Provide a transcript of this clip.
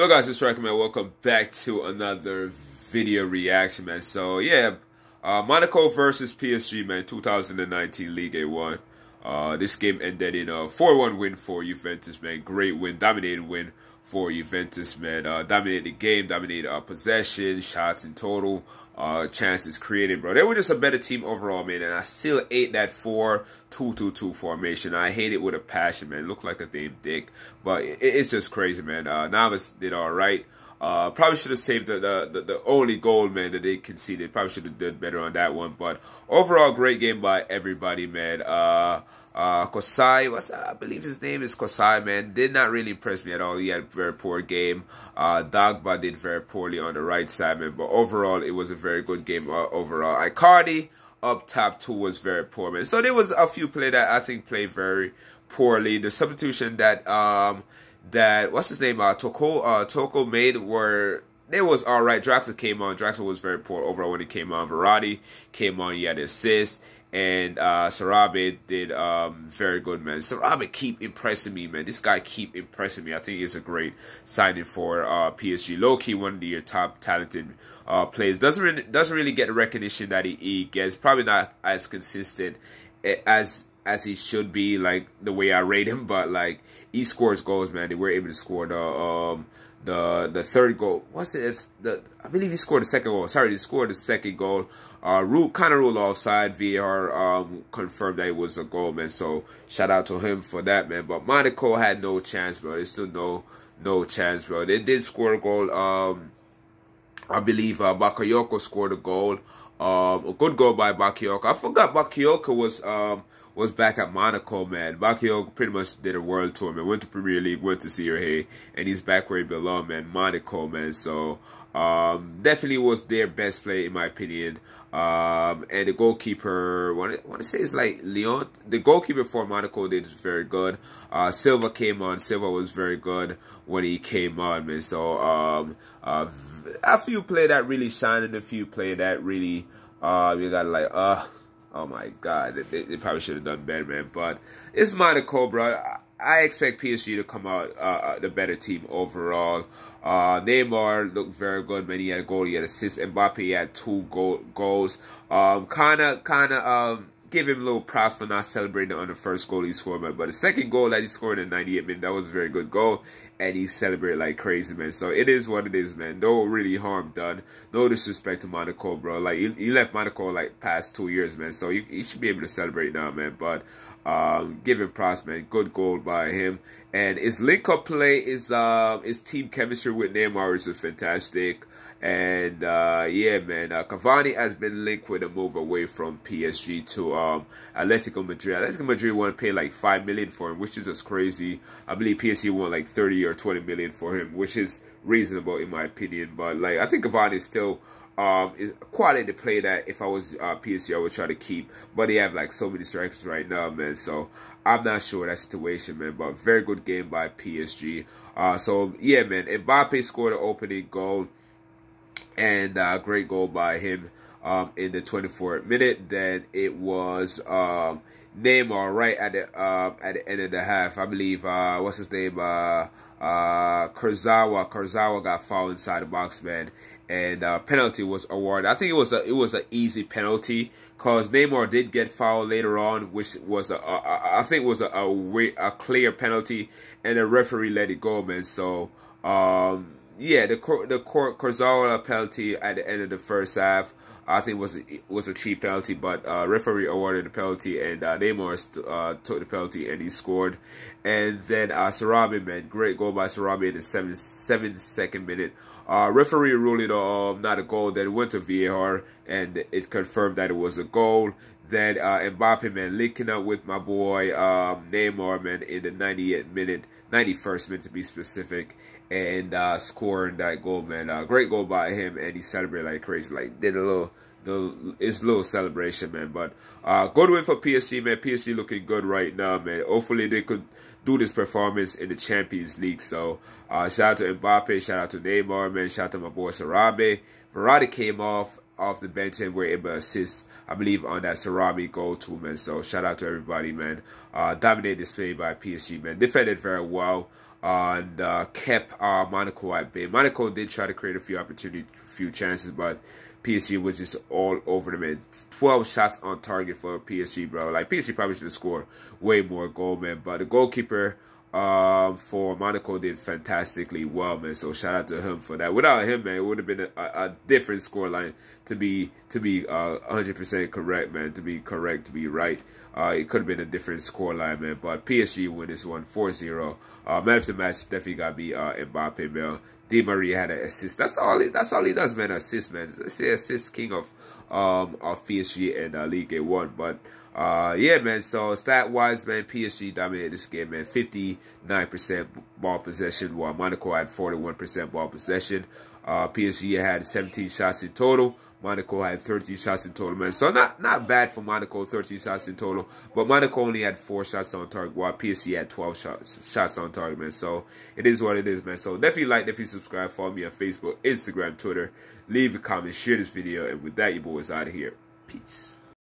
Hello guys, it's Striker man. Welcome back to another video reaction, man. So yeah, uh, Monaco versus PSG, man. 2019 League A1. Uh, this game ended in a 4-1 win for Juventus, man. Great win, dominating win for Juventus, man. Uh, dominated the game, dominated uh, possession, shots in total, uh, chances created, bro. They were just a better team overall, man. And I still ate that 4-2-2-2 formation. I hate it with a passion, man. Looked like a damn dick. But it, it's just crazy, man. Uh, Navas did all right. Uh, probably should have saved the, the, the, the, only goal, man, that they conceded. Probably should have done better on that one. But overall, great game by everybody, man. Uh, uh, Kouassi, what's? I believe his name is Kouassi, man. Did not really impress me at all. He had a very poor game. Uh, Dagba did very poorly on the right side, man. But overall, it was a very good game uh, overall. Icardi up top two was very poor, man. So there was a few play that I think played very poorly. The substitution that um that what's his name uh Toko uh Toko made were it was all right. Draxler came on. Draxler was very poor overall when he came on. Verratti came on. He had assist and uh, Sarabia did um, very good, man. Sarabia keep impressing me, man. This guy keep impressing me. I think he's a great signing for uh, PSG. Low key, one of your top talented uh, players. Doesn't really, doesn't really get the recognition that he, he gets. Probably not as consistent as as he should be, like the way I rate him. But like he scores goals, man. They were able to score the um, the the third goal. What's it? The I believe he scored the second goal. Sorry, he scored the second goal. Uh, rule kind of ruled offside. VAR um, confirmed that it was a goal, man. So shout out to him for that, man. But Monaco had no chance, bro. There's still no no chance, bro. They did score a goal. Um, I believe uh, Bakayoko scored a goal. Um, a good goal by Bakayoko. I forgot Bakayoko was um was back at Monaco, man. Bakayoko pretty much did a world tour, man. Went to Premier League, went to Serie A, and he's back where he belonged, man. Monaco, man. So um, definitely was their best play in my opinion. Um, and the goalkeeper, want to say it's like Leon. The goalkeeper for Monaco did very good. Uh, Silva came on. Silva was very good when he came on, man. So um, uh, a few play that really shined, and a few play that really uh, you got like uh Oh my God, they, they probably should have done better, man. But it's Monaco, bro. I expect PSG to come out uh, uh, the better team overall. Uh, Neymar looked very good, man. He had a goal, he had assist. Mbappe had two goal, goals. Um, kind of, kind of, um, give him a little props for not celebrating on the first goal he scored, man. But the second goal that he scored in the 98 minute, that was a very good goal. And he celebrated like crazy, man. So it is what it is, man. No really harm done. No disrespect to Monaco, bro. Like, he, he left Monaco like past two years, man. So he, he should be able to celebrate now, man. But um, give him props, man. Good goal by him. And his link-up play, is uh, his team chemistry with Neymar is fantastic. And uh, yeah, man, uh, Cavani has been linked with a move away from PSG to um, Atletico Madrid. Atletico Madrid want to pay like five million for him, which is just crazy. I believe PSG want like thirty or twenty million for him, which is reasonable in my opinion. But like, I think Cavani is still um, is quality to play that if I was uh, PSG, I would try to keep. But they have like so many strikers right now, man. So I'm not sure that situation, man. But very good game by PSG. Uh, so yeah, man. Mbappe scored an opening goal and uh, great goal by him um, in the 24th minute. Then it was um, Neymar right at the um, at the end of the half. I believe uh, what's his name? Uh, uh, Kurzawa. Kurzawa got fouled inside the box, man, and uh, penalty was awarded. I think it was a it was an easy penalty because Neymar did get fouled later on, which was a, a I think was a, a a clear penalty, and the referee let it go, man. So. Um, yeah, the the Kurzawa penalty at the end of the first half, I think was was a cheap penalty, but uh, referee awarded the penalty, and uh, Neymar uh, took the penalty and he scored. And then uh, Sarabia, man, great goal by Sarabia in the seven seven second minute. Uh, referee ruled it um, not a goal. Then went to VAR and it confirmed that it was a goal. Then uh, Mbappe, man, linking up with my boy um, Neymar, man, in the 98th minute, 91st minute to be specific and uh, scoring that goal, man. Uh, great goal by him, and he celebrated like crazy. Like did a little, the it's little celebration, man. But uh, good win for PSG, man. PSG looking good right now, man. Hopefully they could do this performance in the Champions League. So uh, shout out to Mbappe, shout out to Neymar, man. Shout out to my boy Sarabia. Verratti came off off the bench and were able to assist, I believe, on that Sarabia goal too, man. So shout out to everybody, man. Uh, dominated display by PSG, man. Defended very well. and uh, kept uh, Monaco at bay. Monaco did try to create a few opportunities, a few chances, but PSG was just all over them. And 12 shots on target for PSG, bro. Like, PSG probably should have scored way more goal, man. But the goalkeeper um, for Monaco did fantastically well, man. So shout out to him for that. Without him, man, it would have been a, a different scoreline to be to be uh, 100% correct, man. To be correct, to be right. Uh, it could have been a different scoreline, man. But PSG win this one 4-0. Uh, man of the match definitely got to be uh, Mbappe, man. Di Maria had an assist. That's all. That's all he does, man. Assist, man. Let's say assist king of um of PSG and uh, League One. But uh, yeah, man. So stat wise, man, PSG dominated this game, man. Fifty nine percent ball possession, while Monaco had forty one percent ball possession. Uh, PSG had seventeen shots in total. Monaco had 13 shots in total, man. So not not bad for Monaco, 13 shots in total. But Monaco only had four shots on target, while PSG had 12 shots shots on target, man. So it is what it is, man. So definitely like, definitely subscribe, follow me on Facebook, Instagram, Twitter. Leave a comment, share this video, and with that, you boys out of here. Peace.